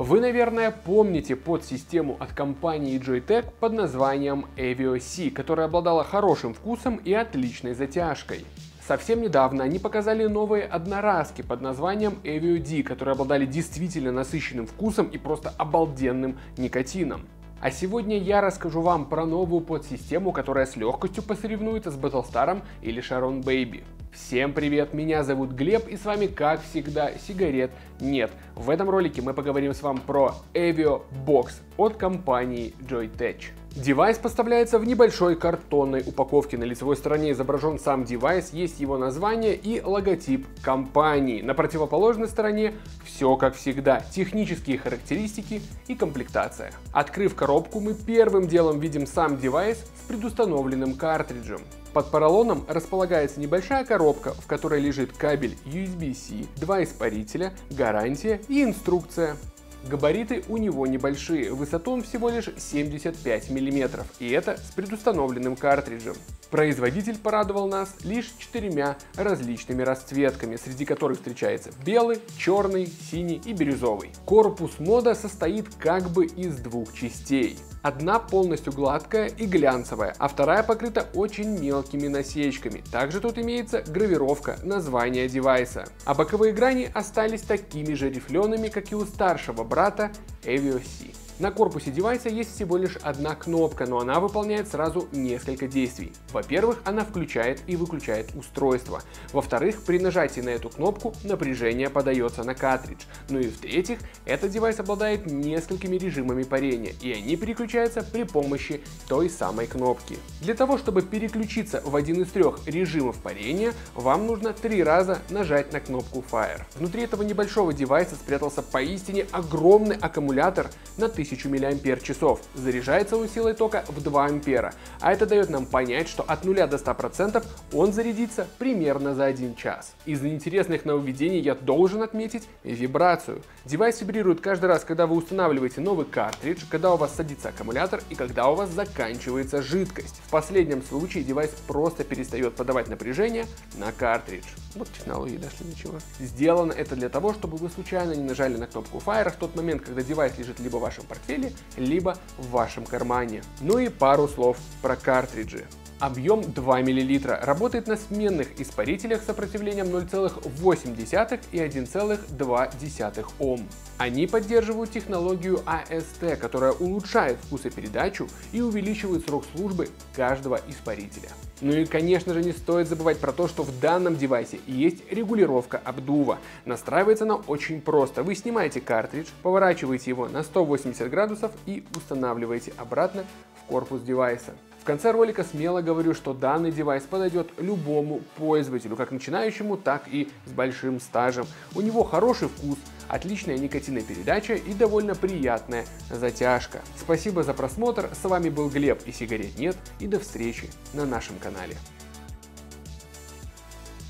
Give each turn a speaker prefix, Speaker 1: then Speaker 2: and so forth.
Speaker 1: Вы, наверное, помните подсистему от компании Joytech под названием Avio C, которая обладала хорошим вкусом и отличной затяжкой. Совсем недавно они показали новые одноразки под названием Avio D, которые обладали действительно насыщенным вкусом и просто обалденным никотином. А сегодня я расскажу вам про новую подсистему, которая с легкостью посоревнуется с Battlestar или Sharon Baby. Всем привет, меня зовут Глеб и с вами как всегда сигарет нет. В этом ролике мы поговорим с вами про Evio Box от компании Joyetech. Девайс поставляется в небольшой картонной упаковке. На лицевой стороне изображен сам девайс, есть его название и логотип компании. На противоположной стороне все как всегда, технические характеристики и комплектация. Открыв коробку, мы первым делом видим сам девайс с предустановленным картриджем. Под поролоном располагается небольшая коробка, в которой лежит кабель USB-C, два испарителя, гарантия и инструкция. Габариты у него небольшие, высоту он всего лишь 75 мм, и это с предустановленным картриджем. Производитель порадовал нас лишь четырьмя различными расцветками, среди которых встречается белый, черный, синий и бирюзовый. Корпус мода состоит как бы из двух частей. Одна полностью гладкая и глянцевая, а вторая покрыта очень мелкими насечками. Также тут имеется гравировка названия девайса. А боковые грани остались такими же рифлеными, как и у старшего брата Avio C. На корпусе девайса есть всего лишь одна кнопка, но она выполняет сразу несколько действий. Во-первых, она включает и выключает устройство. Во-вторых, при нажатии на эту кнопку напряжение подается на картридж. Ну и в-третьих, этот девайс обладает несколькими режимами парения, и они переключаются при помощи той самой кнопки. Для того, чтобы переключиться в один из трех режимов парения, вам нужно три раза нажать на кнопку Fire. Внутри этого небольшого девайса спрятался поистине огромный аккумулятор на 1000 1000 мАч. Заряжается он силой тока в 2 ампера, а это дает нам понять, что от 0 до 100% он зарядится примерно за 1 час. Из интересных нововведений я должен отметить вибрацию. Девайс вибрирует каждый раз, когда вы устанавливаете новый картридж, когда у вас садится аккумулятор и когда у вас заканчивается жидкость. В последнем случае девайс просто перестает подавать напряжение на картридж. Вот технологии дошли ничего. Сделано это для того, чтобы вы случайно не нажали на кнопку Fire в тот момент, когда девайс лежит либо в вашем портфеле, либо в вашем кармане. Ну и пару слов про картриджи. Объем 2 мл. Работает на сменных испарителях с сопротивлением 0,8 и 1,2 Ом. Они поддерживают технологию AST, которая улучшает вкусопередачу и увеличивает срок службы каждого испарителя. Ну и конечно же не стоит забывать про то, что в данном девайсе есть регулировка обдува. Настраивается она очень просто. Вы снимаете картридж, поворачиваете его на 180 градусов и устанавливаете обратно корпус девайса. В конце ролика смело говорю, что данный девайс подойдет любому пользователю, как начинающему, так и с большим стажем. У него хороший вкус, отличная никотинная передача и довольно приятная затяжка. Спасибо за просмотр, с вами был Глеб и сигарет нет, и до встречи на нашем канале.